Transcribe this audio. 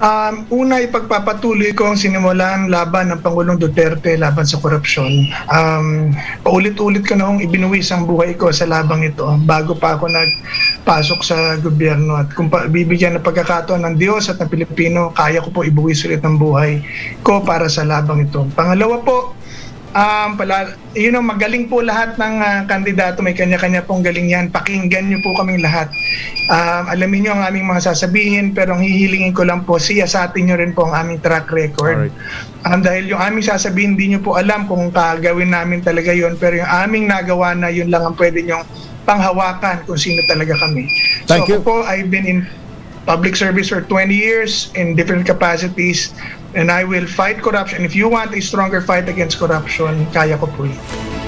Um, una, ipagpapatuloy ko ang sinimulan laban ng Pangulong Duterte laban sa korupsyon. Um, paulit-ulit ko noong ibinuwis ang buhay ko sa labang ito bago pa ako nagpasok sa gobyerno. At kung pa, bibigyan ng pagkakataon ng Diyos at ng Pilipino, kaya ko po ibuwis ulit ang buhay ko para sa labang ito. Pangalawa po, Um, pala, you know, magaling po lahat ng uh, kandidato, may kanya-kanya pong galing yan. Pakinggan niyo po kaming lahat. Um, alamin niyo ang aming mga sasabihin, pero ang hihilingin ko lang po, siya sa atin niyo rin po ang aming track record. Um, dahil yung aming sasabihin, hindi niyo po alam kung kagawin namin talaga yon pero yung aming nagawa na, yun lang ang pwede niyong panghawakan kung sino talaga kami. Thank so, you. po, I've been in public service for 20 years in different capacities and I will fight corruption. If you want a stronger fight against corruption, kaya ko po yun.